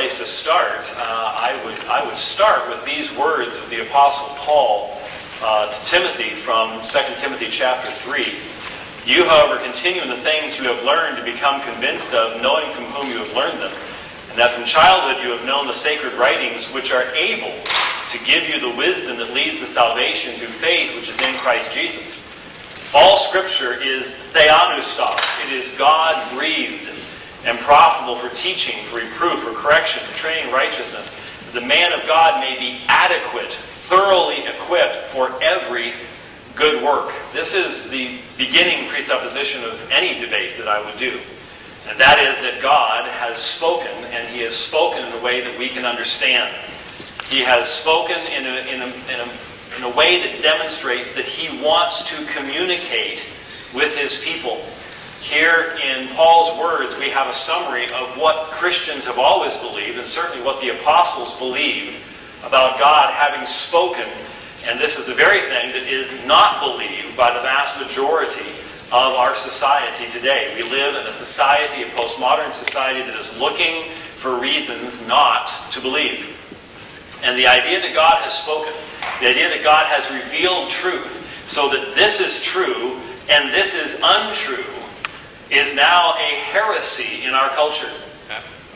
place to start, uh, I, would, I would start with these words of the Apostle Paul uh, to Timothy from 2 Timothy chapter 3. You, however, continue in the things you have learned to become convinced of, knowing from whom you have learned them, and that from childhood you have known the sacred writings, which are able to give you the wisdom that leads to salvation through faith which is in Christ Jesus. All Scripture is theopneustos. It is God-breathed and profitable for teaching, for reproof, for correction, for training righteousness, that the man of God may be adequate, thoroughly equipped for every good work. This is the beginning presupposition of any debate that I would do. And that is that God has spoken, and He has spoken in a way that we can understand. He has spoken in a, in a, in a in a way that demonstrates that he wants to communicate with his people. Here in Paul's words, we have a summary of what Christians have always believed, and certainly what the apostles believed about God having spoken. And this is the very thing that is not believed by the vast majority of our society today. We live in a society, a postmodern society, that is looking for reasons not to believe. And the idea that God has spoken the idea that God has revealed truth so that this is true and this is untrue is now a heresy in our culture.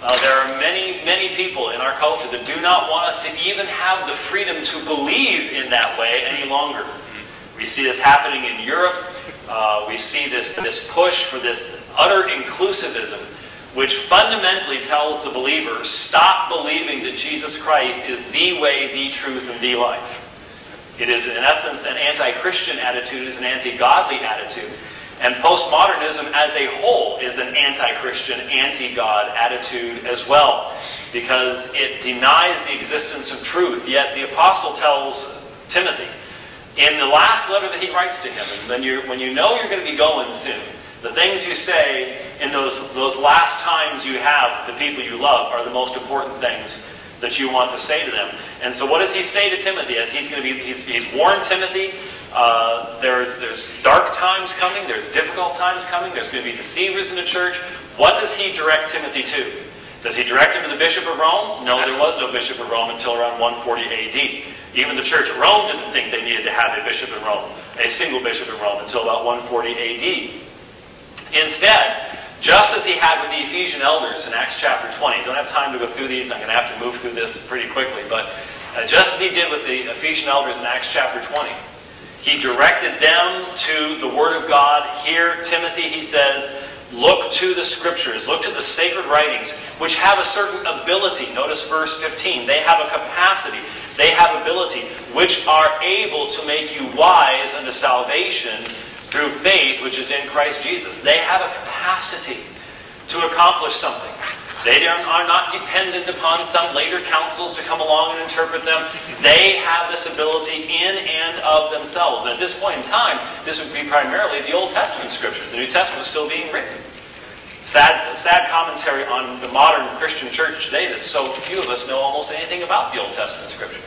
Uh, there are many, many people in our culture that do not want us to even have the freedom to believe in that way any longer. We see this happening in Europe. Uh, we see this, this push for this utter inclusivism which fundamentally tells the believer, stop believing that Jesus Christ is the way, the truth, and the life. It is, in essence, an anti-Christian attitude, it is an anti-godly attitude. And postmodernism as a whole is an anti-Christian, anti-God attitude as well, because it denies the existence of truth. Yet the apostle tells Timothy, in the last letter that he writes to him, when you, when you know you're going to be going soon, the things you say in those, those last times you have the people you love are the most important things that you want to say to them. And so what does he say to Timothy as he's going to be, he's, he's warned Timothy, uh, there's, there's dark times coming, there's difficult times coming, there's going to be deceivers in the church. What does he direct Timothy to? Does he direct him to the Bishop of Rome? No, there was no Bishop of Rome until around 140 AD. Even the Church of Rome didn't think they needed to have a Bishop in Rome, a single Bishop in Rome, until about 140 AD. Instead, just as he had with the Ephesian elders in Acts chapter 20, I don't have time to go through these, I'm going to have to move through this pretty quickly, but uh, just as he did with the Ephesian elders in Acts chapter 20, he directed them to the Word of God. Here, Timothy, he says, look to the Scriptures, look to the sacred writings, which have a certain ability. Notice verse 15. They have a capacity, they have ability, which are able to make you wise unto salvation through faith which is in Christ Jesus. They have a capacity to accomplish something. They are not dependent upon some later councils to come along and interpret them. They have this ability in and of themselves. And at this point in time, this would be primarily the Old Testament scriptures. The New Testament is still being written. Sad, sad commentary on the modern Christian church today that so few of us know almost anything about the Old Testament scriptures.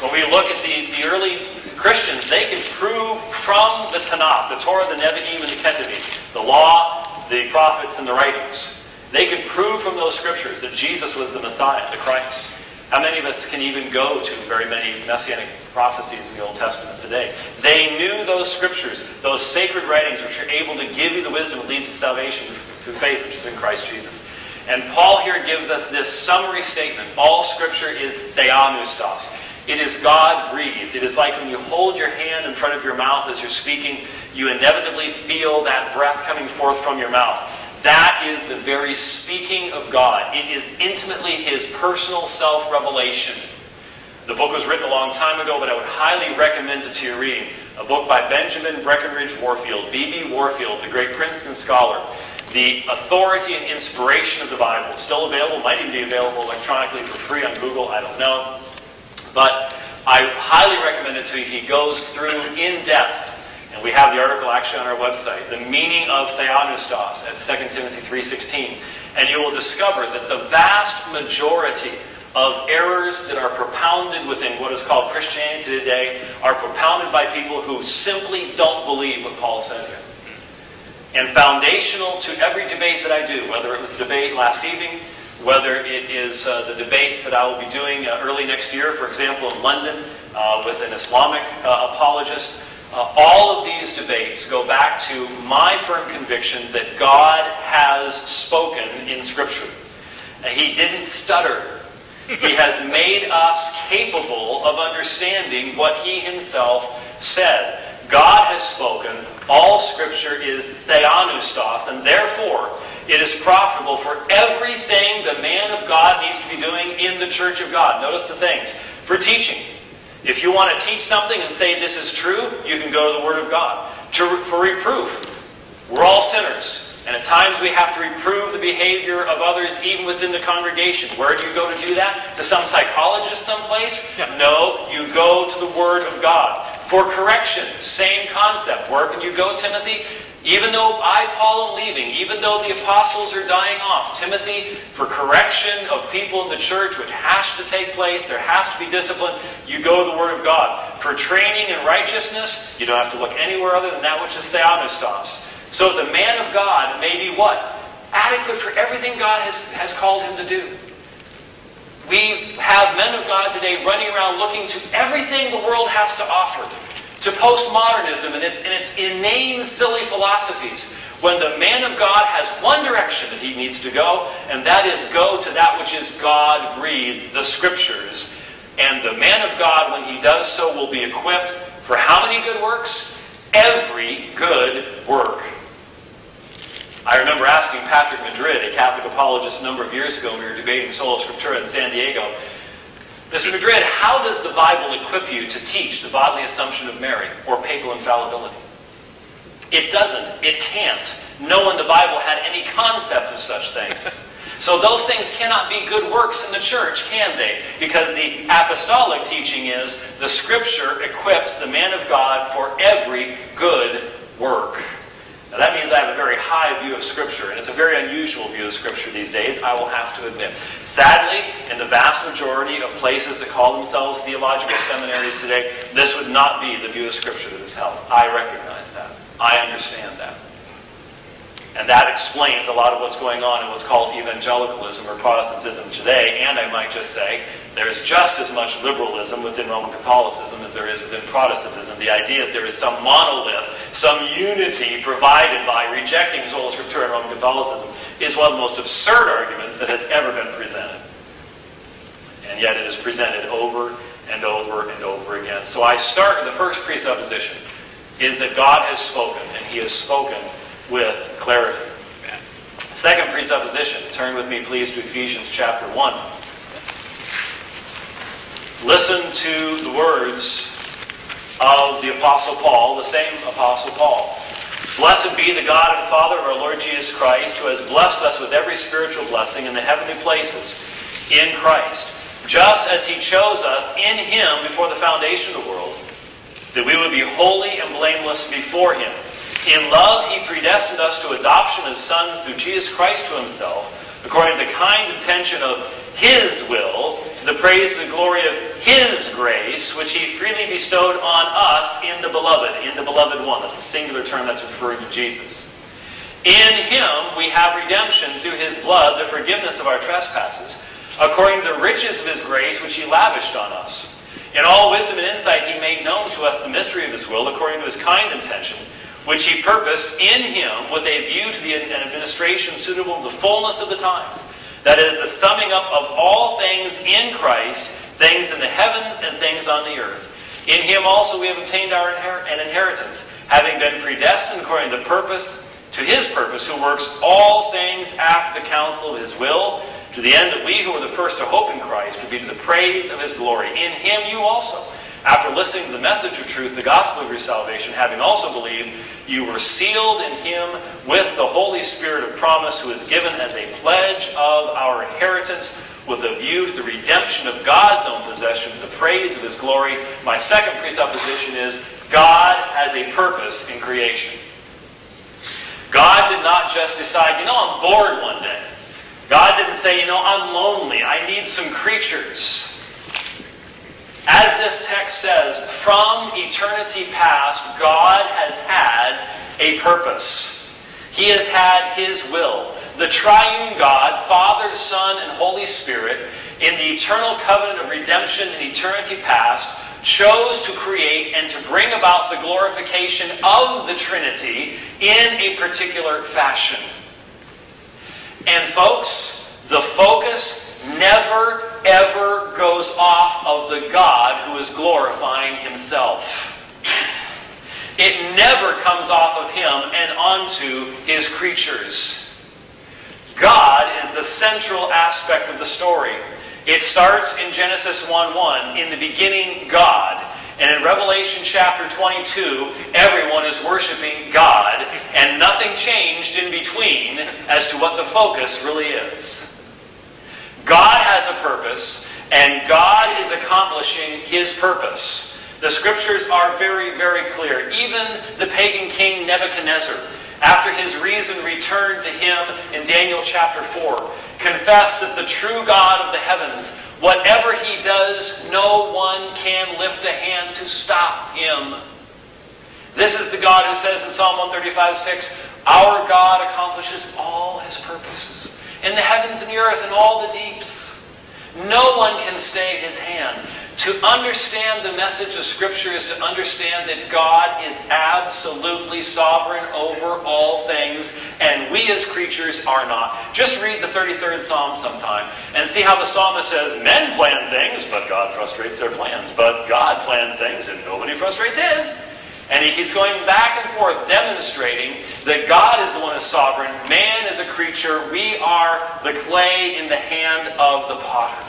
When we look at the, the early Christians, they can prove from the Tanakh, the Torah, the Nevi'im, and the Ketuvim, the law, the prophets, and the writings. They can prove from those scriptures that Jesus was the Messiah, the Christ. How many of us can even go to very many messianic prophecies in the Old Testament today? They knew those scriptures, those sacred writings, which are able to give you the wisdom that leads to salvation through faith, which is in Christ Jesus. And Paul here gives us this summary statement. All scripture is theopneustos. It is God breathed. It is like when you hold your hand in front of your mouth as you're speaking, you inevitably feel that breath coming forth from your mouth. That is the very speaking of God. It is intimately His personal self revelation. The book was written a long time ago, but I would highly recommend it to your reading. A book by Benjamin Breckinridge Warfield, B.B. Warfield, the great Princeton scholar. The authority and inspiration of the Bible. Still available, might even be available electronically for free on Google, I don't know. But I highly recommend it to you. He goes through in depth, and we have the article actually on our website, the meaning of theopneustos at 2 Timothy 3.16. And you will discover that the vast majority of errors that are propounded within what is called Christianity today are propounded by people who simply don't believe what Paul said here. And foundational to every debate that I do, whether it was the debate last evening, whether it is uh, the debates that I will be doing uh, early next year, for example, in London uh, with an Islamic uh, apologist. Uh, all of these debates go back to my firm conviction that God has spoken in Scripture. He didn't stutter. He has made us capable of understanding what He Himself said. God has spoken. All Scripture is theopneustos, and therefore it is profitable for everything the man of God needs to be doing in the church of God. Notice the things. For teaching. If you want to teach something and say this is true, you can go to the Word of God. To, for reproof. We're all sinners. And at times we have to reprove the behavior of others even within the congregation. Where do you go to do that? To some psychologist someplace? Yeah. No, you go to the Word of God. For correction, same concept. Where can you go, Timothy? Even though I, Paul, am leaving, even though the apostles are dying off, Timothy, for correction of people in the church, which has to take place, there has to be discipline, you go to the Word of God. For training in righteousness, you don't have to look anywhere other than that which is theopneustos. So the man of God may be what? Adequate for everything God has, has called him to do. We have men of God today running around looking to everything the world has to offer to postmodernism and its, and its inane, silly philosophies, when the man of God has one direction that he needs to go, and that is go to that which is God breathed, the Scriptures. And the man of God, when he does so, will be equipped for how many good works? Every good work. I remember asking Patrick Madrid, a Catholic apologist, a number of years ago when we were debating Sola Scriptura in San Diego, Mr. Madrid, how does the Bible equip you to teach the bodily assumption of Mary or papal infallibility? It doesn't. It can't. No one in the Bible had any concept of such things. So those things cannot be good works in the church, can they? Because the apostolic teaching is the Scripture equips the man of God for every good work. Now, that means I have a very high view of Scripture, and it's a very unusual view of Scripture these days, I will have to admit. Sadly, in the vast majority of places that call themselves theological seminaries today, this would not be the view of Scripture that is held. I recognize that. I understand that. And that explains a lot of what's going on in what's called evangelicalism or Protestantism today. And I might just say, there's just as much liberalism within Roman Catholicism as there is within Protestantism. The idea that there is some monolith, some unity provided by rejecting sola scriptura in Roman Catholicism is one of the most absurd arguments that has ever been presented. And yet it is presented over and over and over again. So I start the first presupposition is that God has spoken, and he has spoken with clarity. Second presupposition, turn with me please to Ephesians chapter 1. Listen to the words of the Apostle Paul, the same Apostle Paul. Blessed be the God and Father of our Lord Jesus Christ, who has blessed us with every spiritual blessing in the heavenly places in Christ, just as he chose us in him before the foundation of the world, that we would be holy and blameless before him. In love, he predestined us to adoption as sons through Jesus Christ to himself, according to the kind intention of his will, to the praise and the glory of his grace, which he freely bestowed on us in the beloved, in the beloved one. That's a singular term that's referring to Jesus. In him we have redemption through his blood, the forgiveness of our trespasses, according to the riches of his grace, which he lavished on us. In all wisdom and insight, he made known to us the mystery of his will, according to his kind intention which he purposed in him with a view to the, an administration suitable to the fullness of the times. That is, the summing up of all things in Christ, things in the heavens and things on the earth. In him also we have obtained our inher- an inheritance, having been predestined according to purpose, to his purpose, who works all things after the counsel of his will, to the end that we who were the first to hope in Christ would be to the praise of his glory. In him you also after listening to the message of truth, the gospel of your salvation, having also believed, you were sealed in him with the Holy Spirit of promise, who is given as a pledge of our inheritance with a view to the redemption of God's own possession, the praise of his glory. My second presupposition is God has a purpose in creation. God did not just decide, you know, I'm bored one day. God didn't say, you know, I'm lonely. I need some creatures. As this text says, from eternity past, God has had a purpose. He has had His will. the triune God, Father, Son, and Holy Spirit, in the eternal covenant of redemption in eternity past, chose to create and to bring about the glorification of the Trinity in a particular fashion. And folks, the focus never, ever goes off of the God who is glorifying himself. It never comes off of him and onto his creatures. God is the central aspect of the story. It starts in Genesis 1 1. In the beginning, God. And in Revelation chapter 22, everyone is worshiping God, and nothing changed in between as to what the focus really is. God has a purpose, and God is accomplishing his purpose. The scriptures are very, very clear. Even the pagan king Nebuchadnezzar, after his reason returned to him in Daniel chapter 4, confessed that the true God of the heavens, whatever he does, no one can lift a hand to stop him. This is the God who says in Psalm 135 6, Our God accomplishes all his purposes in the heavens and the earth and all the deeps. No one can stay his hand. To understand the message of Scripture is to understand that God is absolutely sovereign over all things, and we as creatures are not. Just read the 33rd Psalm sometime and see how the psalmist says, Men plan things, but God frustrates their plans. But God plans things, and nobody frustrates his. And he's going back and forth demonstrating that God is the one who's sovereign, man is a creature, we are the clay in the hand of the potter.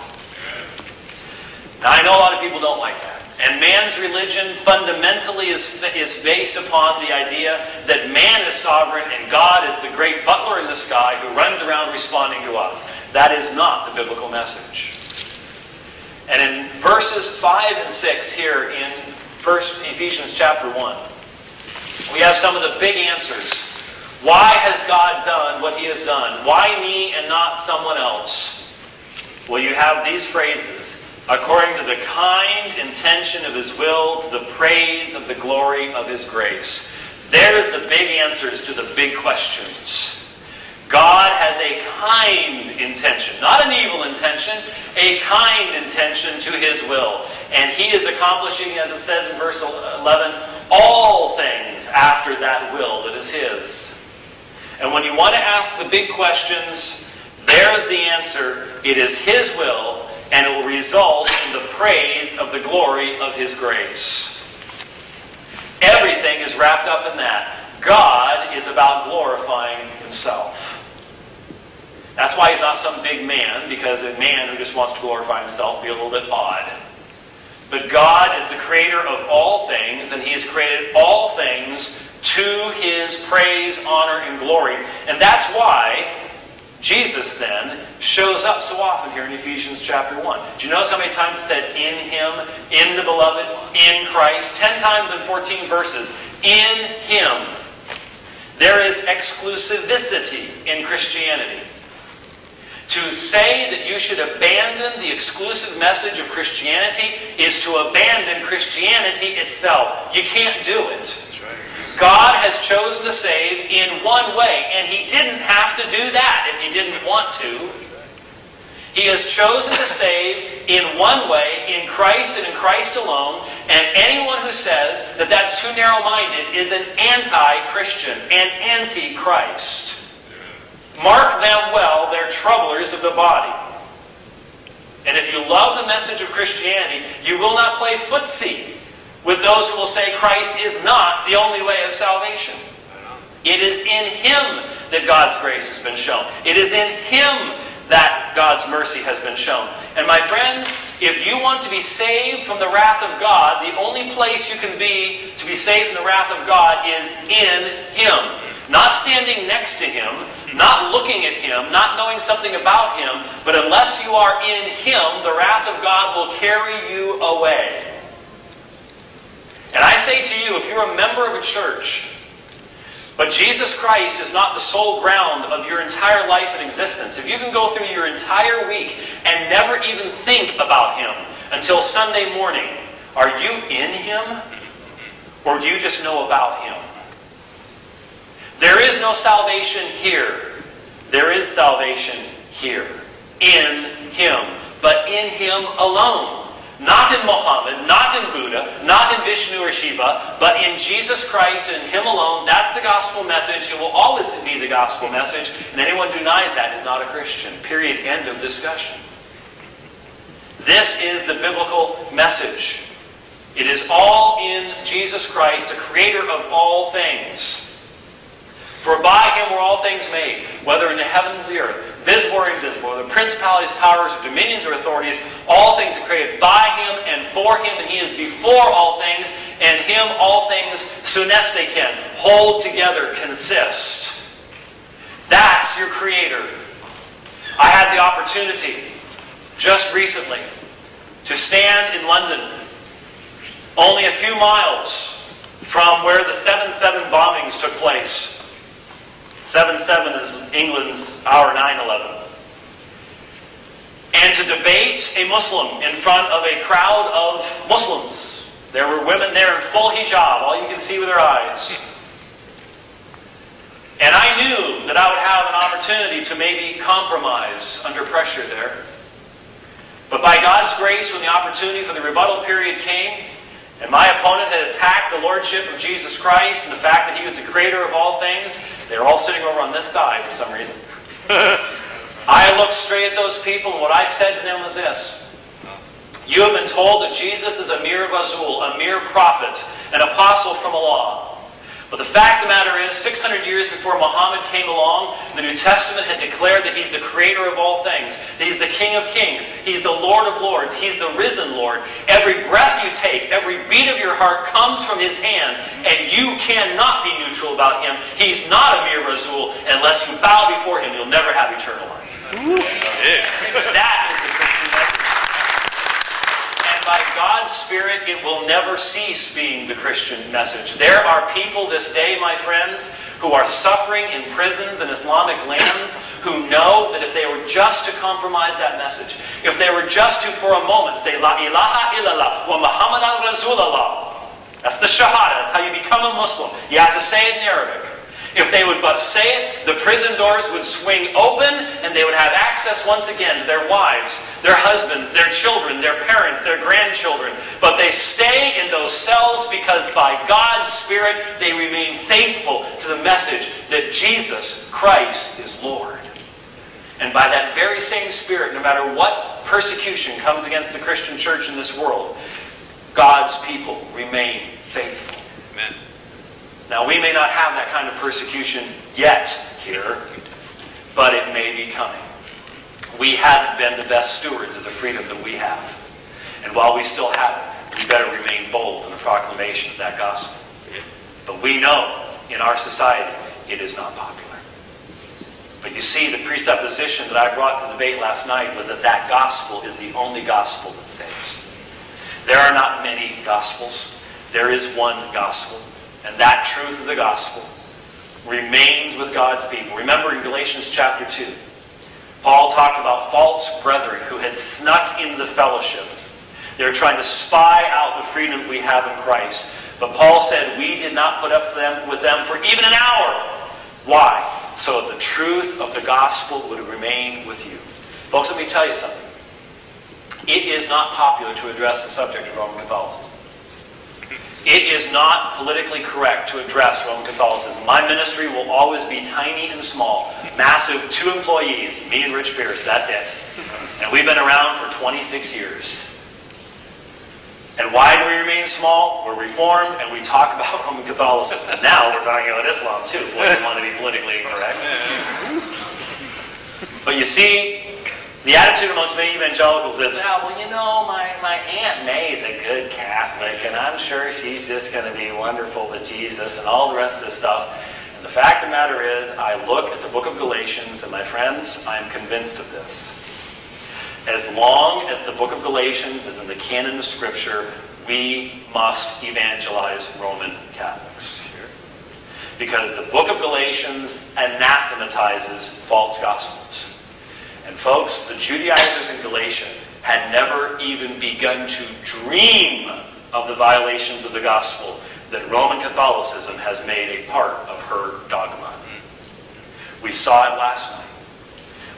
Now, I know a lot of people don't like that. And man's religion fundamentally is, is based upon the idea that man is sovereign and God is the great butler in the sky who runs around responding to us. That is not the biblical message. And in verses 5 and 6 here in 1 Ephesians chapter 1, we have some of the big answers. Why has God done what he has done? Why me and not someone else? Well, you have these phrases according to the kind intention of his will, to the praise of the glory of his grace. There's the big answers to the big questions. A kind intention, not an evil intention, a kind intention to his will. And he is accomplishing, as it says in verse 11, all things after that will that is his. And when you want to ask the big questions, there's the answer. It is his will and it will result in the praise of the glory of His grace. Everything is wrapped up in that. God is about glorifying Himself. That's why He's not some big man, because a man who just wants to glorify Himself be a little bit odd. But God is the creator of all things, and He has created all things to His praise, honor, and glory. And that's why Jesus then shows up so often here in Ephesians chapter 1. Do you notice how many times it said in him, in the beloved, in Christ? Ten times in 14 verses. In him. There is exclusivity in Christianity. To say that you should abandon the exclusive message of Christianity is to abandon Christianity itself. You can't do it. God has chosen to save in one way, and He didn't have to do that if He didn't want to. He has chosen to save in one way, in Christ and in Christ alone, and anyone who says that that's too narrow-minded is an anti-Christian, an anti-Christ. Mark them well, they're troublers of the body. And if you love the message of Christianity, you will not play footsie with those who will say Christ is not the only way of salvation. It is in Him that God's grace has been shown. It is in Him that God's mercy has been shown. And my friends, if you want to be saved from the wrath of God, the only place you can be to be saved from the wrath of God is in Him. Not standing next to Him, not looking at Him, not knowing something about Him, but unless you are in Him, the wrath of God will carry you away. And I say to you, if you're a member of a church, but Jesus Christ is not the sole ground of your entire life and existence, if you can go through your entire week and never even think about Him until Sunday morning, are you in Him? Or do you just know about Him? There is no salvation here. There is salvation here, in Him, but in Him alone. Not in Muhammad, not in Buddha, not in Vishnu or Shiva, but in Jesus Christ and Him alone. That's the gospel message. It will always be the gospel message. And anyone who denies that is not a Christian. Period. End of discussion. This is the biblical message. It is all in Jesus Christ, the creator of all things. For by him were all things made, whether in the heavens or the earth, visible or invisible, the principalities, powers, or dominions, or authorities, all things are created by him and for him, and he is before all things, and him all things sunestekin, hold together, consist. That's your creator. I had the opportunity just recently to stand in London, only a few miles from where the 7 7 bombings took place. 7 7 is England's hour 9 11. And to debate a Muslim in front of a crowd of Muslims. There were women there in full hijab, all you can see with their eyes. And I knew that I would have an opportunity to maybe compromise under pressure there. But by God's grace, when the opportunity for the rebuttal period came, and my opponent had attacked the lordship of Jesus Christ and the fact that he was the creator of all things. They were all sitting over on this side for some reason. I looked straight at those people, and what I said to them was this. You have been told that Jesus is a mere Rasul, a mere prophet, an apostle from Allah. But the fact of the matter is, 600 years before Muhammad came along, the New Testament had declared that he's the creator of all things, that he's the King of kings, he's the Lord of lords, he's the risen Lord. Every breath you take, every beat of your heart comes from his hand, and you cannot be neutral about him. He's not a mere Rasul. Unless you bow before him, you'll never have eternal life. That is the by God's Spirit, it will never cease being the Christian message. There are people this day, my friends, who are suffering in prisons in Islamic lands who know that if they were just to compromise that message, if they were just to, for a moment, say, La ilaha illallah wa Muhammadan Rasulullah, that's the Shahada, that's how you become a Muslim. You have to say it in Arabic. If they would but say it, the prison doors would swing open and they would have access once again to their wives, their husbands, their children, their parents, their grandchildren. But they stay in those cells because by God's Spirit they remain faithful to the message that Jesus Christ is Lord. And by that very same Spirit, no matter what persecution comes against the Christian church in this world, God's people remain faithful. Amen. Now, we may not have that kind of persecution yet here, but it may be coming. We haven't been the best stewards of the freedom that we have. And while we still have it, we better remain bold in the proclamation of that gospel. But we know in our society it is not popular. But you see, the presupposition that I brought to the debate last night was that that gospel is the only gospel that saves. There are not many gospels. There is one gospel. And that truth of the gospel remains with God's people. Remember in Galatians chapter 2, Paul talked about false brethren who had snuck into the fellowship. They were trying to spy out the freedom we have in Christ. But Paul said, We did not put up them, with them for even an hour. Why? So the truth of the gospel would remain with you. Folks, let me tell you something. It is not popular to address the subject of Roman Catholicism. It is not politically correct to address Roman Catholicism. My ministry will always be tiny and small. Massive, two employees, me and Rich Pierce, that's it. And we've been around for 26 years. And why do we remain small? We're reformed and we talk about Roman Catholicism. And now we're talking about Islam too. Boy, we want to be politically incorrect. But you see, the attitude amongst many evangelicals is, oh, well, you know, my, my Aunt is a good Catholic, and I'm sure she's just going to be wonderful with Jesus and all the rest of this stuff. And the fact of the matter is, I look at the book of Galatians, and my friends, I'm convinced of this. As long as the book of Galatians is in the canon of Scripture, we must evangelize Roman Catholics. Because the book of Galatians anathematizes false gospels. And folks, the Judaizers in Galatia had never even begun to dream of the violations of the gospel that Roman Catholicism has made a part of her dogma. We saw it last night.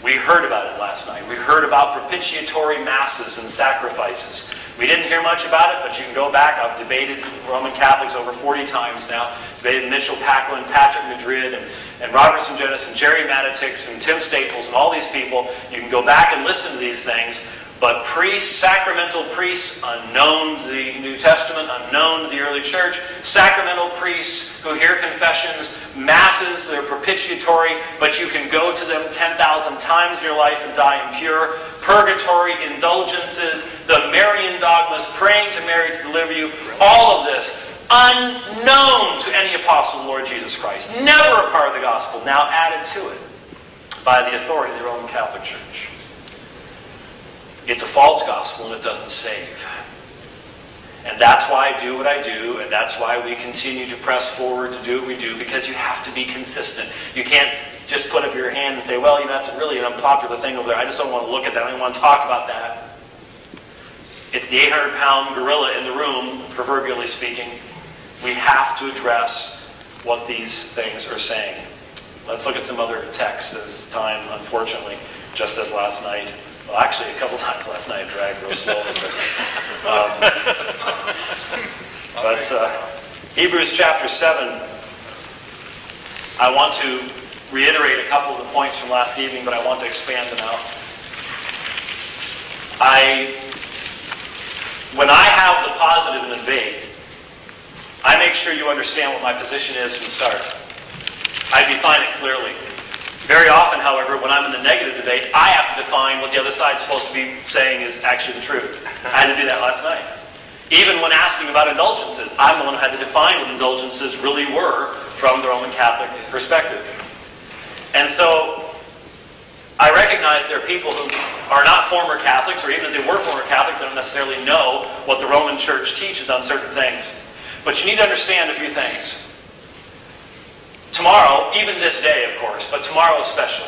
We heard about it last night. We heard about propitiatory masses and sacrifices. We didn't hear much about it, but you can go back. I've debated Roman Catholics over 40 times now. Debated Mitchell Pacwa, Patrick Madrid, and, and Robert Sungenis, and Gerry Matatics, and Tim Staples, and all these people. You can go back and listen to these things. But priests, sacramental priests, unknown to the New Testament, unknown to the early church, sacramental priests who hear confessions, masses, they're propitiatory, but you can go to them 10,000 times in your life and die impure. Purgatory, indulgences, the Marian dogmas, praying to Mary to deliver you, all of this unknown to any apostle of the Lord Jesus Christ. Never a part of the gospel, now added to it by the authority of the Roman Catholic Church. It's a false gospel and it doesn't save. And that's why I do what I do, and that's why we continue to press forward to do what we do, because you have to be consistent. You can't just put up your hand and say, well, you know, that's really an unpopular thing over there. I just don't want to look at that. I don't want to talk about that. It's the 800 pound gorilla in the room, proverbially speaking. We have to address what these things are saying. Let's look at some other texts as time, unfortunately, just as last night. Well, actually, a couple times last night, dragged real slowly. But, um, but uh, Hebrews chapter 7, I want to reiterate a couple of the points from last evening, but I want to expand them out. I, when I have the and in the debate, I make sure you understand what my position is from the start. I define it clearly. Very often, however, when I'm in the negative debate, I have to define what the other side's supposed to be saying is actually the truth. I had to do that last night. Even when asking about indulgences, I'm the one who had to define what indulgences really were from the Roman Catholic perspective. And so I recognize there are people who are not former Catholics, or even if they were former Catholics, they don't necessarily know what the Roman Church teaches on certain things. But you need to understand a few things. Tomorrow, even this day, of course, but tomorrow especially,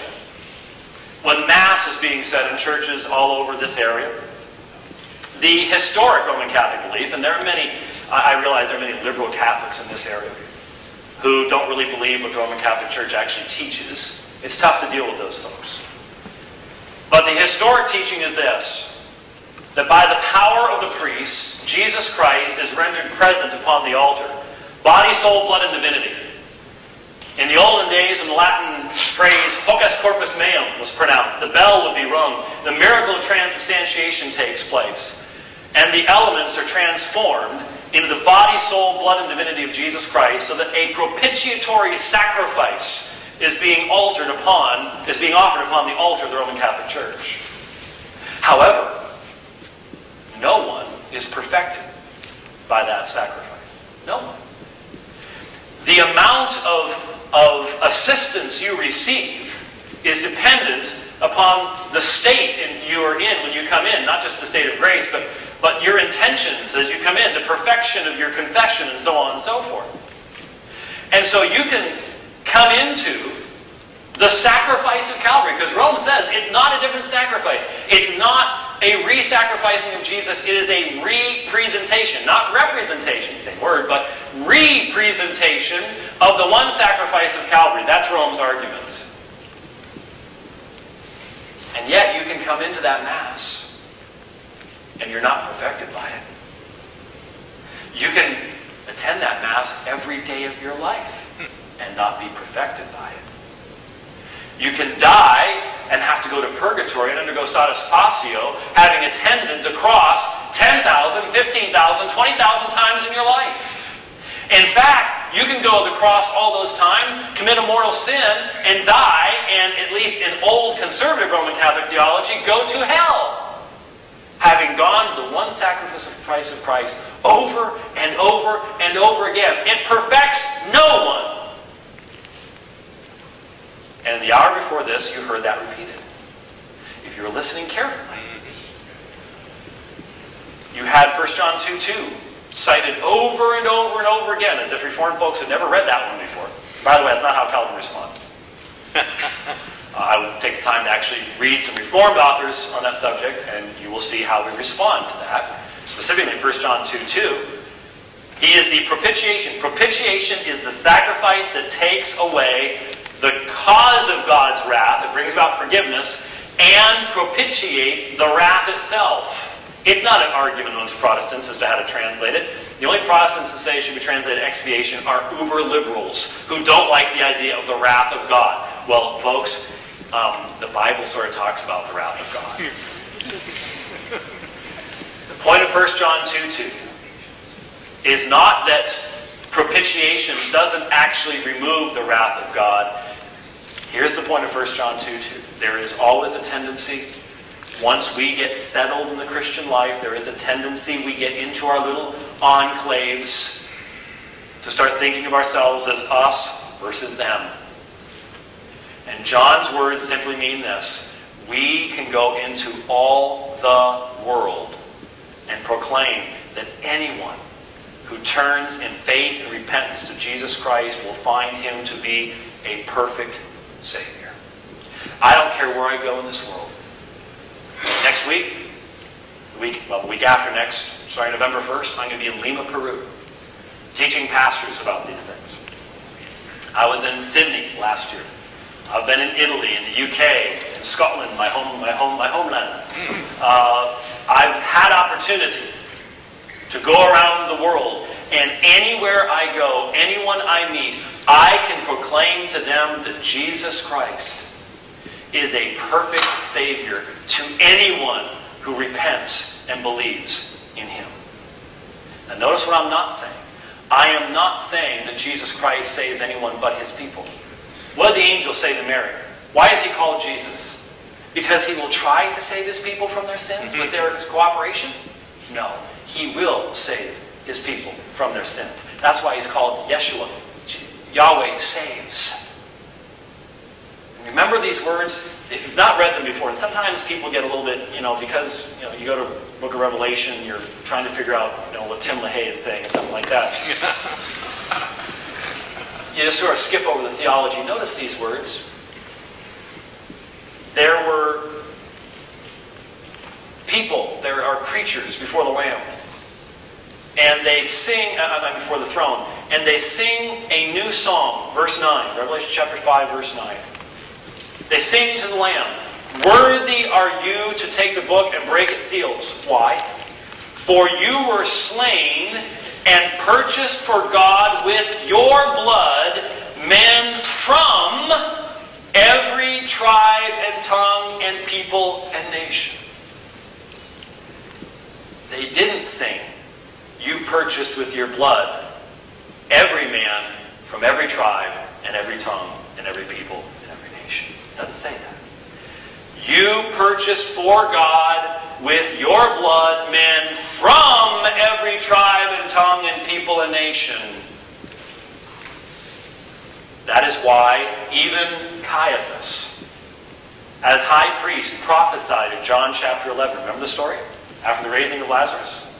when Mass is being said in churches all over this area, the historic Roman Catholic belief, and there are many, I realize there are many liberal Catholics in this area who don't really believe what the Roman Catholic Church actually teaches. It's tough to deal with those folks. But the historic teaching is this that by the power of the priest, Jesus Christ is rendered present upon the altar, body, soul, blood, and divinity. In the olden days, when the Latin phrase hoc est corpus meum was pronounced, the bell would be rung, the miracle of transubstantiation takes place, and the elements are transformed into the body, soul, blood, and divinity of Jesus Christ, so that a propitiatory sacrifice is being altered upon, is being offered upon the altar of the Roman Catholic Church. However, no one is perfected by that sacrifice. No one. The amount of of assistance you receive is dependent upon the state in, you are in when you come in, not just the state of grace, but, but your intentions as you come in, the perfection of your confession, and so on and so forth. And so you can come into the sacrifice of Calvary, because Rome says it's not a different sacrifice. It's not a re-sacrificing of Jesus. It is a re-presentation, not representation, same word, but re-presentation of the one sacrifice of Calvary. That's Rome's argument. And yet you can come into that Mass and you're not perfected by it. You can attend that Mass every day of your life and not be perfected by it. You can die and have to go to purgatory and undergo status passio, having attended the cross 10,000, 15,000, 20,000 times in your life. In fact, you can go to the cross all those times, commit a mortal sin, and die, and at least in old conservative Roman Catholic theology, go to hell. Having gone to the one sacrifice of Christ of Christ over and over and over again. It perfects no one. And the hour before this, you heard that repeated. If you were listening carefully, you had 1 John 2 2 cited over and over and over again as if Reformed folks had never read that one before. By the way, that's not how Calvin responded. uh, I would take the time to actually read some Reformed authors on that subject, and you will see how we respond to that. Specifically, 1 John 2 2. He is the propitiation. Propitiation is the sacrifice that takes away the cause of God's wrath, it brings about forgiveness, and propitiates the wrath itself. It's not an argument amongst Protestants as to how to translate it. The only Protestants that say it should be translated expiation are uber liberals who don't like the idea of the wrath of God. Well, folks, um, the Bible sort of talks about the wrath of God. the point of 1 John 2 2 is not that propitiation doesn't actually remove the wrath of God. Here's the point of 1 John 2 2. There is always a tendency, once we get settled in the Christian life, there is a tendency we get into our little enclaves to start thinking of ourselves as us versus them. And John's words simply mean this we can go into all the world and proclaim that anyone who turns in faith and repentance to Jesus Christ will find him to be a perfect Savior. I don't care where I go in this world. Next week, the week, well, the week after next, sorry, November 1st, I'm going to be in Lima, Peru, teaching pastors about these things. I was in Sydney last year. I've been in Italy, in the UK, in Scotland, my home, my home, my homeland. Uh, I've had opportunity to go around the world, and anywhere I go, anyone I meet, I can proclaim to them that Jesus Christ is a perfect Savior to anyone who repents and believes in Him. Now, notice what I'm not saying. I am not saying that Jesus Christ saves anyone but His people. What did the angel say to Mary? Why is He called Jesus? Because He will try to save His people from their sins mm-hmm. with their cooperation? No. He will save His people from their sins. That's why He's called Yeshua. Yahweh saves. Remember these words? If you've not read them before, and sometimes people get a little bit, you know, because you know you go to Book of Revelation, you're trying to figure out, you know, what Tim LaHaye is saying or something like that. you just sort of skip over the theology. Notice these words. There were people, there are creatures before the Lamb. And they sing, uh, uh before the throne, and they sing a new song, verse 9, Revelation chapter 5, verse 9. They sing to the Lamb, Worthy are you to take the book and break its seals. Why? For you were slain and purchased for God with your blood men from every tribe and tongue and people and nation. They didn't sing, You purchased with your blood every man from every tribe and every tongue and every people and every nation. It doesn't say that. You purchased for God with your blood men from every tribe and tongue and people and nation. That is why even Caiaphas, as high priest, prophesied in John chapter 11. Remember the story? After the raising of Lazarus?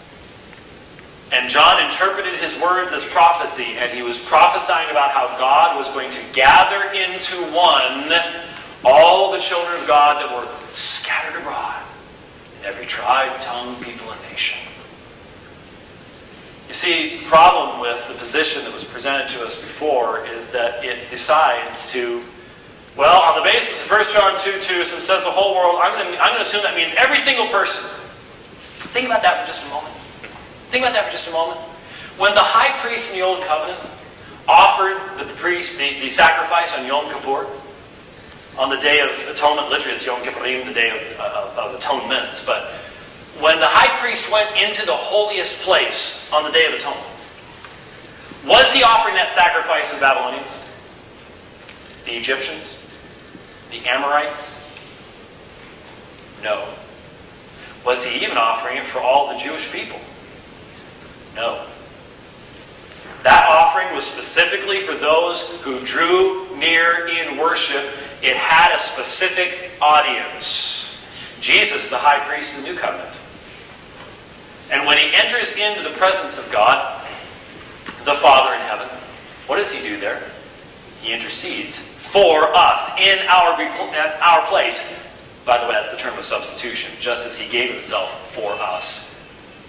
And John interpreted his words as prophecy, and he was prophesying about how God was going to gather into one all the children of God that were scattered abroad in every tribe, tongue, people, and nation. You see, the problem with the position that was presented to us before is that it decides to, well, on the basis of 1 John 2 2, since it says the whole world, I'm going, to, I'm going to assume that means every single person. Think about that for just a moment. Think about that for just a moment. When the high priest in the Old Covenant offered the priest the, the sacrifice on Yom Kippur, on the Day of Atonement, literally it's Yom Kippurim, the Day of, of, of Atonements, but when the high priest went into the holiest place on the Day of Atonement, was he offering that sacrifice to the Babylonians? The Egyptians? The Amorites? No. Was he even offering it for all the Jewish people? No. That offering was specifically for those who drew near in worship it had a specific audience. Jesus, the high priest of the new covenant. And when he enters into the presence of God, the Father in heaven, what does he do there? He intercedes for us in our, our place. By the way, that's the term of substitution. Just as he gave himself for us,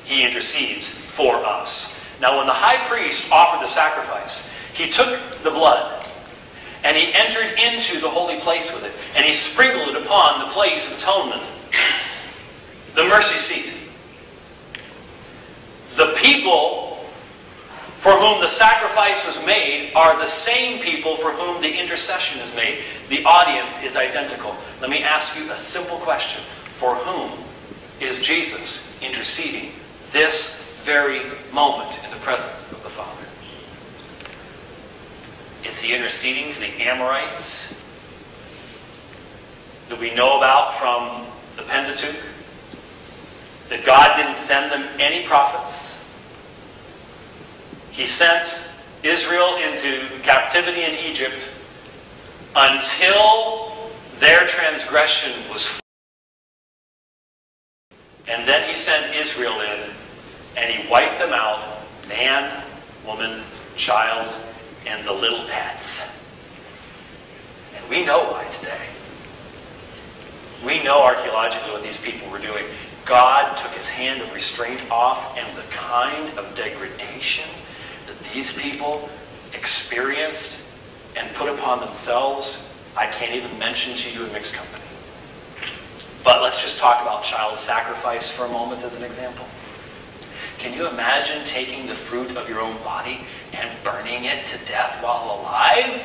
he intercedes for us. Now, when the high priest offered the sacrifice, he took the blood And he entered into the holy place with it. And he sprinkled it upon the place of atonement, the mercy seat. The people for whom the sacrifice was made are the same people for whom the intercession is made. The audience is identical. Let me ask you a simple question. For whom is Jesus interceding this very moment in the presence of the Father? Is he interceding for the Amorites that we know about from the Pentateuch? That God didn't send them any prophets? He sent Israel into captivity in Egypt until their transgression was and then he sent Israel in and he wiped them out man, woman, child, and the little pets. And we know why today. We know archaeologically what these people were doing. God took his hand of restraint off, and the kind of degradation that these people experienced and put upon themselves, I can't even mention to you in mixed company. But let's just talk about child sacrifice for a moment as an example. Can you imagine taking the fruit of your own body and burning it to death while alive?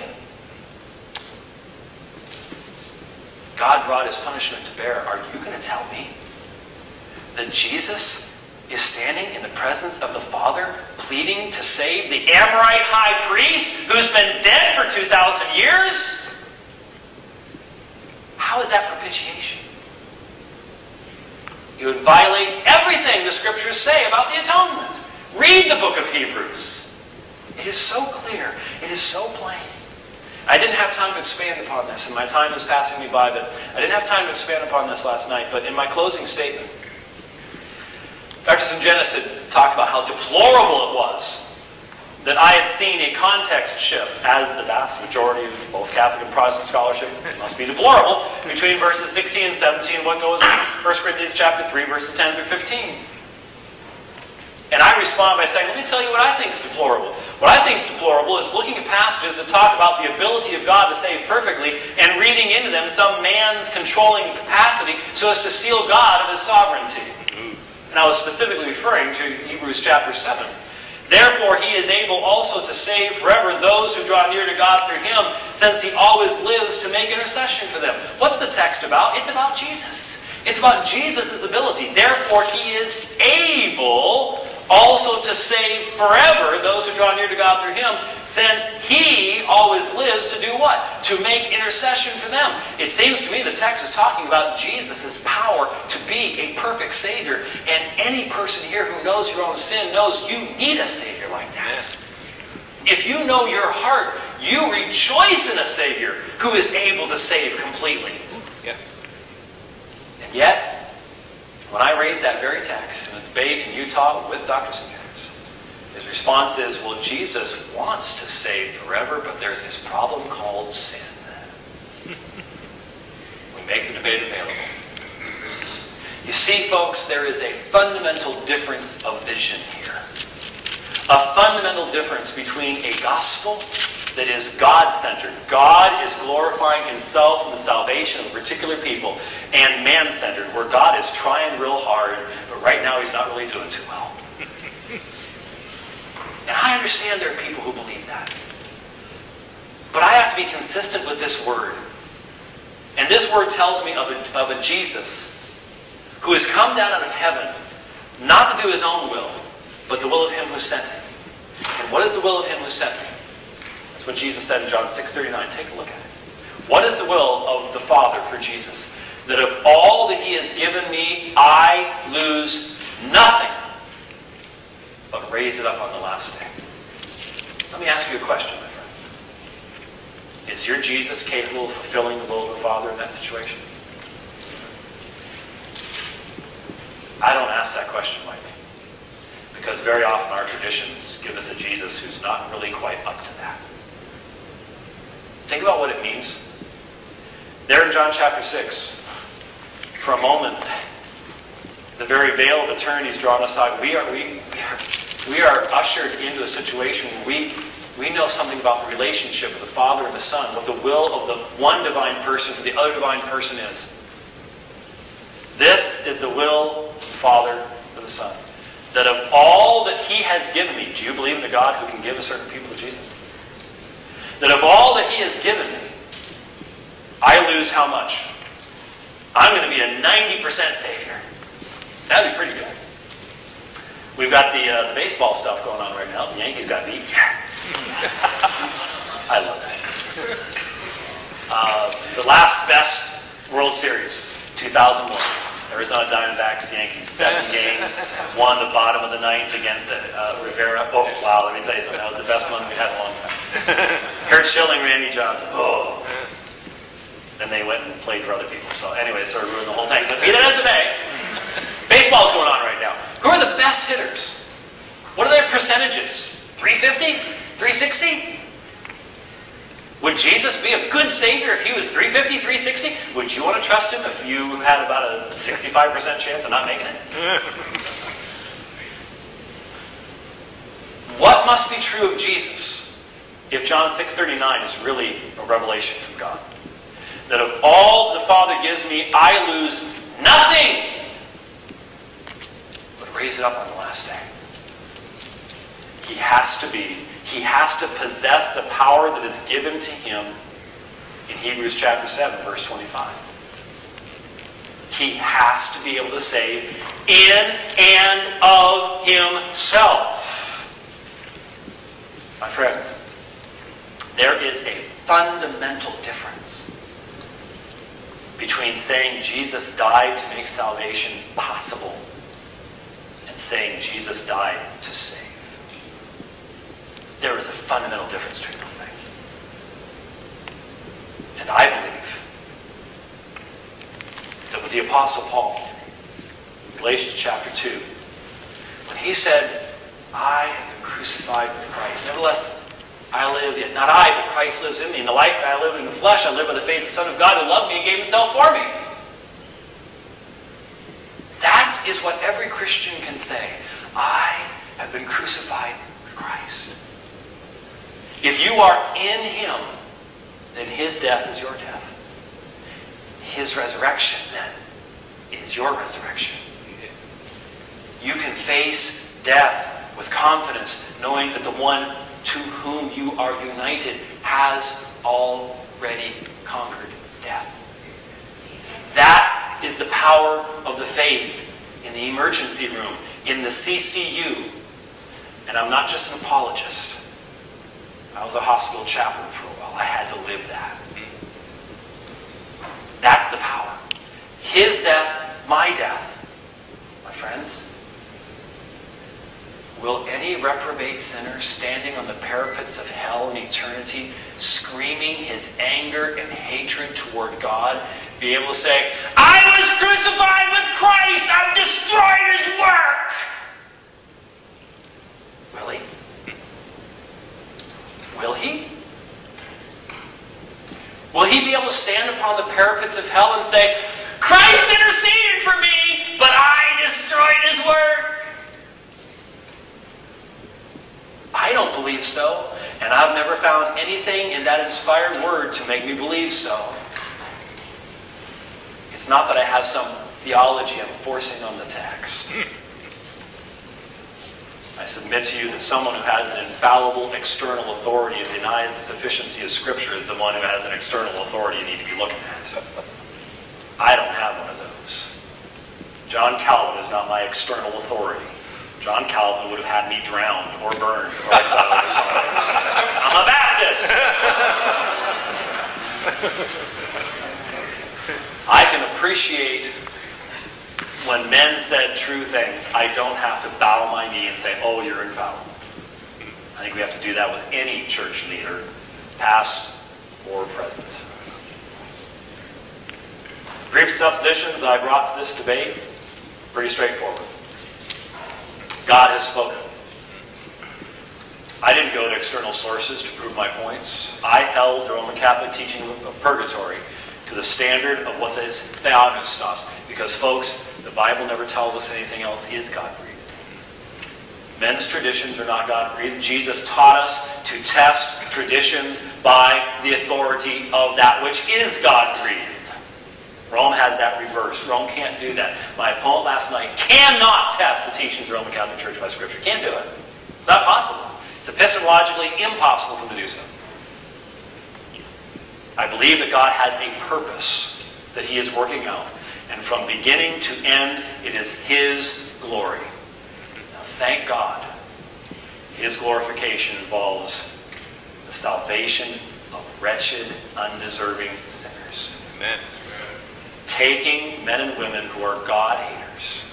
God brought his punishment to bear. Are you going to tell me that Jesus is standing in the presence of the Father pleading to save the Amorite high priest who's been dead for 2,000 years? How is that propitiation? You would violate everything the scriptures say about the atonement. Read the book of Hebrews. It is so clear. It is so plain. I didn't have time to expand upon this, and my time is passing me by, but I didn't have time to expand upon this last night. But in my closing statement, Dr. Sungenis had talked about how deplorable it was that I had seen a context shift, as the vast majority of both Catholic and Protestant scholarship must be deplorable, between verses 16 and 17, what goes in 1 Corinthians chapter 3, verses 10 through 15. And I respond by saying, let me tell you what I think is deplorable. What I think is deplorable is looking at passages that talk about the ability of God to save perfectly and reading into them some man's controlling capacity so as to steal God of his sovereignty. And I was specifically referring to Hebrews chapter 7. Therefore, he is able also to save forever those who draw near to God through him, since he always lives to make intercession for them. What's the text about? It's about Jesus. It's about Jesus' ability. Therefore, he is able also to save forever those who draw near to God through him, since he always lives to do what? To make intercession for them. It seems to me the text is talking about Jesus' power to be a perfect Savior. And any person here who knows your own sin knows you need a Savior like that. If you know your heart, you rejoice in a Savior who is able to save completely. Yeah. And yet, when I raised that very text in a debate in Utah with Dr. Sungenis, his response is, well, Jesus wants to save forever, but there's this problem called sin. we make the debate available. You see, folks, there is a fundamental difference of vision here. A fundamental difference between a gospel that is God centered. God is glorifying himself in the salvation of a particular people, and man centered, where God is trying real hard, but right now he's not really doing too well. and I understand there are people who believe that. But I have to be consistent with this word. And this word tells me of a, of a Jesus who has come down out of heaven not to do his own will, but the will of him who sent him. And what is the will of him who sent him? That's what Jesus said in John 6:39. Take a look at it. What is the will of the Father for Jesus? That of all that he has given me, I lose nothing, but raise it up on the last day. Let me ask you a question, my friends. Is your Jesus capable of fulfilling the will of the Father in that situation? I don't ask that question lightly. Because very often our traditions give us a Jesus who's not really quite up to that. Think about what it means. There in John chapter 6, for a moment, the very veil of eternity is drawn aside. We are, we, we are, we are ushered into a situation where we, We know something about the relationship of the Father and the Son, what the will of the one divine person for the other divine person is. This is the will of the Father for the Son. That of all that He has given me, do you believe in the God who can give a certain people to Jesus? That of all that He has given me, I lose how much? I'm going to be a 90% savior. That'd be pretty good. We've got the, uh, the baseball stuff going on right now. The Yankees got beat. I love that. Uh, the last best World Series, 2001. Arizona Diamondbacks, Yankees, seven games, won the bottom of the ninth against uh, Rivera. Oh, wow, let me tell you something. That was the best one we had in a long time. Curt Schilling, Randy Johnson. Oh. Then they went and played for other people. So anyway, sort of ruined the whole thing. But be that as it may, baseball's going on right now. Who are the best hitters? What are their percentages? 350? 360? Would Jesus be a good Savior if he was 350, 360? Would you want to trust him if you had about a 65% chance of not making it? what must be true of Jesus if John 6.39 is really a revelation from God? That of all the Father gives me, I lose nothing, but raise it up on the last day. He has to be he has to possess the power that is given to him in Hebrews chapter 7, verse 25. He has to be able to save in and of himself. My friends, there is a fundamental difference between saying Jesus died to make salvation possible and saying Jesus died to save. There is a fundamental difference between those things. And I believe that with the Apostle Paul, Galatians chapter 2, when he said, I have been crucified with Christ. Nevertheless, I live, yet not I, but Christ lives in me. In the life that I live in the flesh, I live by the faith of the Son of God who loved me and gave himself for me. That is what every Christian can say. I have been crucified with Christ. If you are in him, then his death is your death. His resurrection, then, is your resurrection. You can face death with confidence, knowing that the one to whom you are united has already conquered death. That is the power of the faith in the emergency room, in the CCU. And I'm not just an apologist. I was a hospital chaplain for a while. I had to live that. That's the power. His death, my death. My friends, will any reprobate sinner standing on the parapets of hell in eternity, screaming his anger and hatred toward God, be able to say, I was crucified with Christ, I've destroyed his work? He? Will he? Will he be able to stand upon the parapets of hell and say, Christ interceded for me, but I destroyed his work? I don't believe so, and I've never found anything in that inspired word to make me believe so. It's not that I have some theology I'm forcing on the text. I submit to you that someone who has an infallible external authority and denies the sufficiency of Scripture is the one who has an external authority you need to be looking at. I don't have one of those. John Calvin is not my external authority. John Calvin would have had me drowned or burned or exiled or something. I'm a Baptist. I can appreciate when men said true things, I don't have to bow my knee and say, oh, you're infallible. I think we have to do that with any church leader, past or present. Presuppositions that I brought to this debate, pretty straightforward. God has spoken. I didn't go to external sources to prove my points. I held the Roman Catholic teaching of purgatory to the standard of what is theopneustos. Because, folks, Bible never tells us anything else is God breathed. Men's traditions are not God breathed. Jesus taught us to test traditions by the authority of that which is God breathed. Rome has that reversed. Rome can't do that. My opponent last night cannot test the teachings of the Roman Catholic Church by Scripture. Can't do it. It's not possible. It's epistemologically impossible for him to do so. I believe that God has a purpose that he is working out. And from beginning to end, it is his glory. Now, thank God, his glorification involves the salvation of wretched, undeserving sinners. Amen. Taking men and women who are God haters,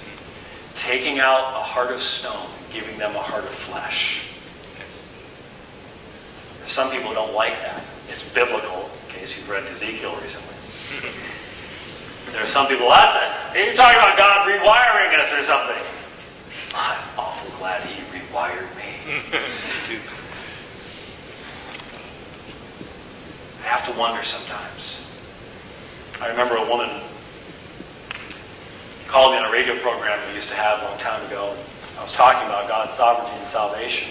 taking out a heart of stone, giving them a heart of flesh. Some people don't like that. It's biblical, in case you've read Ezekiel recently. There are some people, that's. You're talking about God rewiring us or something. I'm awful glad he rewired me. I have to wonder sometimes. I remember a woman called me on a radio program we used to have a long time ago. I was talking about God's sovereignty and salvation.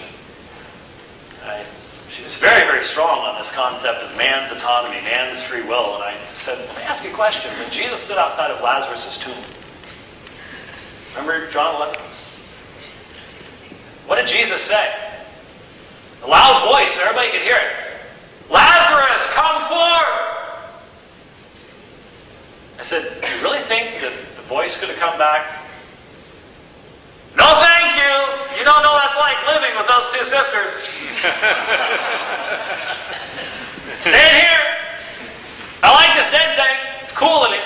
She was very, very strong on this concept of man's autonomy, man's free will. And I said, let me ask you a question. When Jesus stood outside of Lazarus' tomb, remember John 11? What did Jesus say? A loud voice, so everybody could hear it. Lazarus, come forth! I said, do you really think that the voice could have come back? No, thank you. Don't know what it's like living with those two sisters. Stay in here. I like this dead thing. It's cool in it.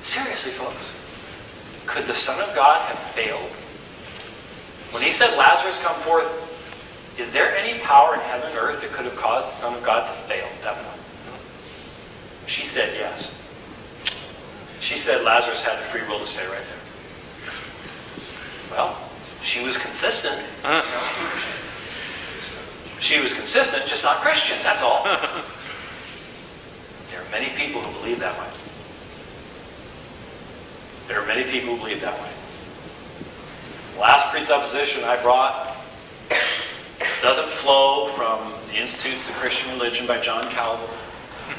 Seriously, folks. Could the Son of God have failed? When he said, Lazarus, come forth, is there any power in heaven and earth that could have caused the Son of God to fail that one? She said yes. She said Lazarus had the free will to stay right there. Well, she was consistent. She was consistent, just not Christian, that's all. There are many people who believe that way. There are many people who believe that way. The last presupposition I brought doesn't flow from the Institutes of Christian Religion by John Calvin.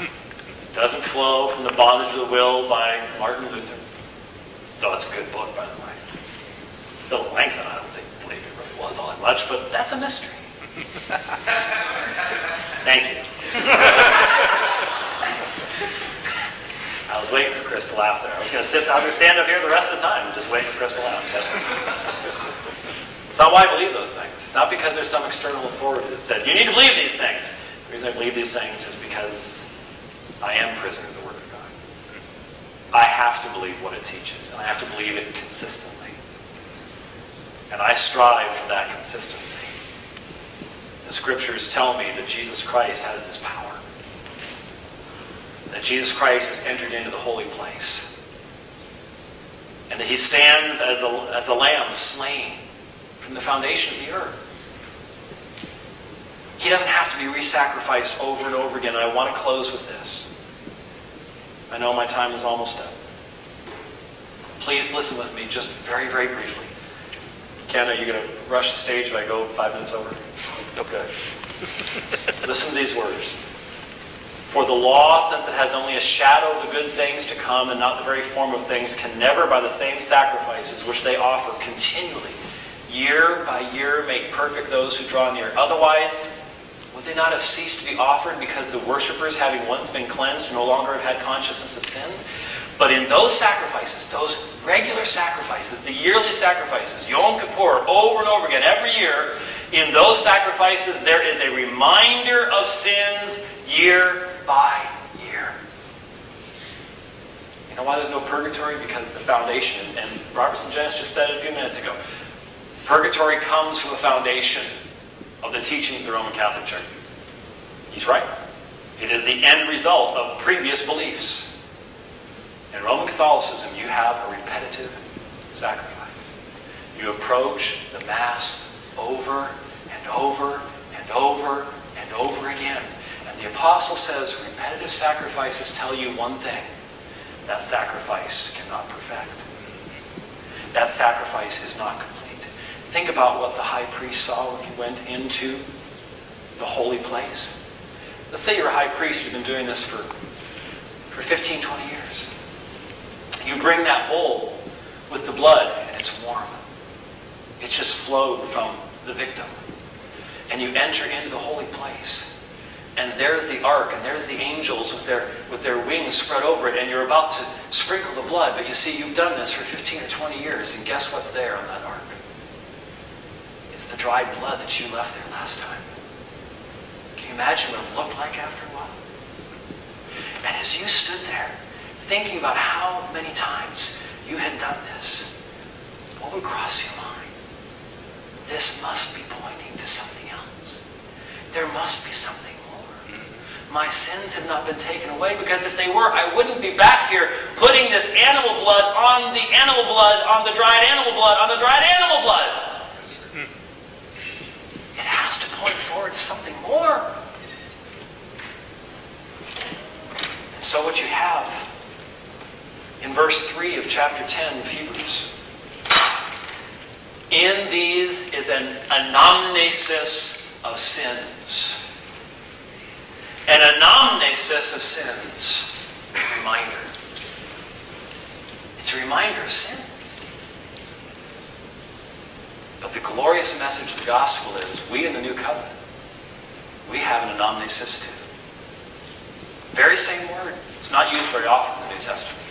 It doesn't flow from The Bondage of the Will by Martin Luther. Though it's a good book, by the way. Philip Melanchthon, I don't think, believe it really was all that much, but that's a mystery. Thank you. I was waiting for Chris to laugh there. I was going to sit, I was going to stand up here the rest of the time and just wait for Chris to laugh. It's not why I believe those things. It's not because there's some external authority that said, you need to believe these things. The reason I believe these things is because I am prisoner of the Word of God. I have to believe what it teaches, and I have to believe it consistently. And I strive for that consistency. The scriptures tell me that Jesus Christ has this power. That Jesus Christ has entered into the holy place. And that he stands as a, as a lamb slain from the foundation of the earth. He doesn't have to be re-sacrificed over and over again. And I want to close with this. I know my time is almost up. Please listen with me just very, very briefly. Ken, are you going to rush the stage if I go five minutes over? Okay. listen to these words. For the law, since it has only a shadow of the good things to come and not the very form of things, can never, by the same sacrifices which they offer continually, year by year, make perfect those who draw near. Otherwise, would they not have ceased to be offered because the worshippers, having once been cleansed, no longer have had consciousness of sins? But in those sacrifices, those regular sacrifices, the yearly sacrifices, Yom Kippur, over and over again, every year, in those sacrifices, there is a reminder of sins year by year. You know why there's no purgatory? Because the foundation, and Robert Sungenis just said it a few minutes ago, purgatory comes from a foundation of the teachings of the Roman Catholic Church. He's right. It is the end result of previous beliefs. In Roman Catholicism, you have a repetitive sacrifice. You approach the Mass over and over and over and over again. And the Apostle says repetitive sacrifices tell you one thing. That sacrifice cannot perfect. that sacrifice is not complete. Think about what the high priest saw when he went into the holy place. Let's say you're a high priest, you've been doing this for, for 15, 20 years. You bring that bowl with the blood, and it's warm. It's just flowed from the victim. And you enter into the holy place. And there's the ark, and there's the angels with their, with their wings spread over it, and you're about to sprinkle the blood. But you see, you've done this for 15 or 20 years, and guess what's there on that ark? It's the dried blood that you left there last time. Can you imagine what it looked like after a while? And as you stood there, thinking about how many times you had done this, what would cross your mind? This must be pointing to something else. There must be something more. Mm-hmm. My sins have not been taken away because if they were, I wouldn't be back here putting this animal blood on the animal blood, on the dried animal blood, on the dried animal blood. Hmm. It has to point forward to something more. And so what you have in verse 3 of chapter 10 of Hebrews, in these is an anamnesis of sins. An anamnesis of sins. A reminder. It's a reminder of sins. But the glorious message of the gospel is we in the new covenant, we have an anamnesis too. Very same word. It's not used very often in the New Testament.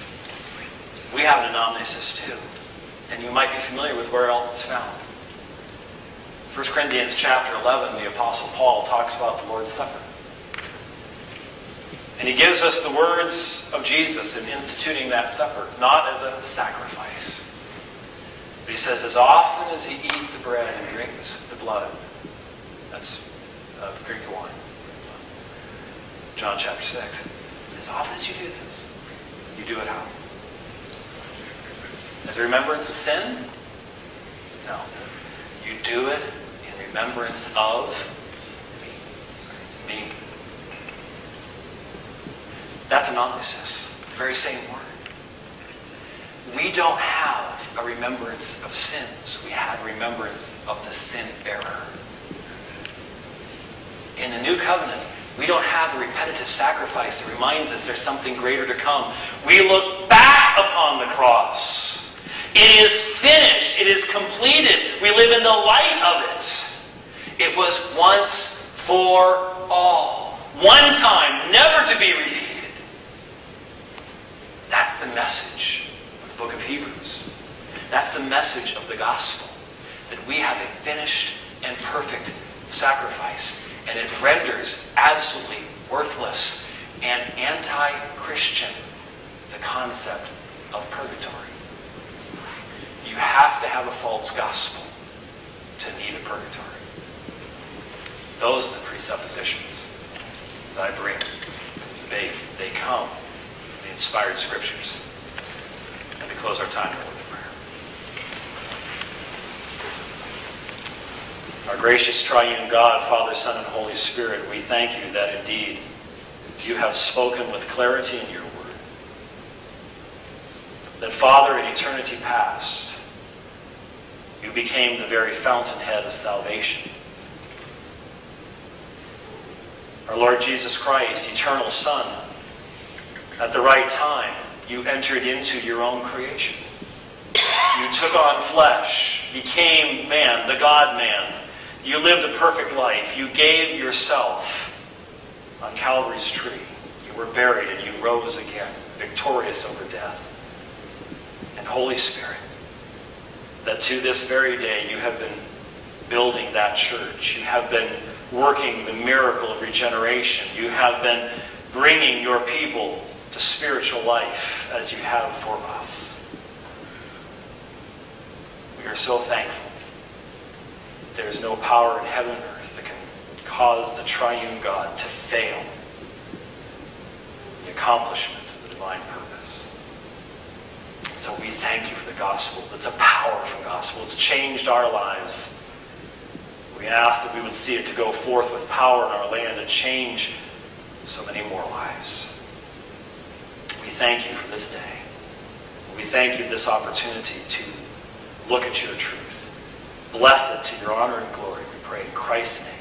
We have an anamnesis too. And you might be familiar with where else it's found. 1 Corinthians chapter 11, the Apostle Paul talks about the Lord's Supper. And he gives us the words of Jesus in instituting that supper, not as a sacrifice. But he says, as often as he eat the bread and drinks the blood, that's uh, drink the wine. John chapter 6. As often as you do this, you do it how? As a remembrance of sin? No. You do it in remembrance of me. That's anamnesis. Very same word. We don't have a remembrance of sins. We have remembrance of the sin bearer. In the new covenant, we don't have a repetitive sacrifice that reminds us there's something greater to come. We look back upon the cross. It is finished. It is completed. We live in the light of it. It was once for all. One time, never to be repeated. That's the message of the book of Hebrews. That's the message of the gospel. That we have a finished and perfect sacrifice. And it renders absolutely worthless and anti-Christian the concept of purgatory. You have to have a false gospel to need a purgatory. Those are the presuppositions that I bring. They, they come from the inspired scriptures. And to close our time, with a prayer. Our gracious triune God, Father, Son, and Holy Spirit, we thank you that indeed you have spoken with clarity in your word. That, Father, in eternity past, you became the very fountainhead of salvation. Our Lord Jesus Christ, eternal Son, at the right time, you entered into your own creation. You took on flesh, became man, the God man. You lived a perfect life. You gave yourself on Calvary's tree. You were buried and you rose again, victorious over death. And Holy Spirit, that to this very day you have been building that church. You have been working the miracle of regeneration. You have been bringing your people to spiritual life as you have for us. We are so thankful. There is no power in heaven or earth that can cause the triune God to fail the accomplishment of the divine purpose. So we thank you for the gospel. It's a powerful gospel. It's changed our lives. We ask that we would see it to go forth with power in our land and change so many more lives. We thank you for this day. We thank you for this opportunity to look at your truth. Bless it to your honor and glory, we pray in Christ's name.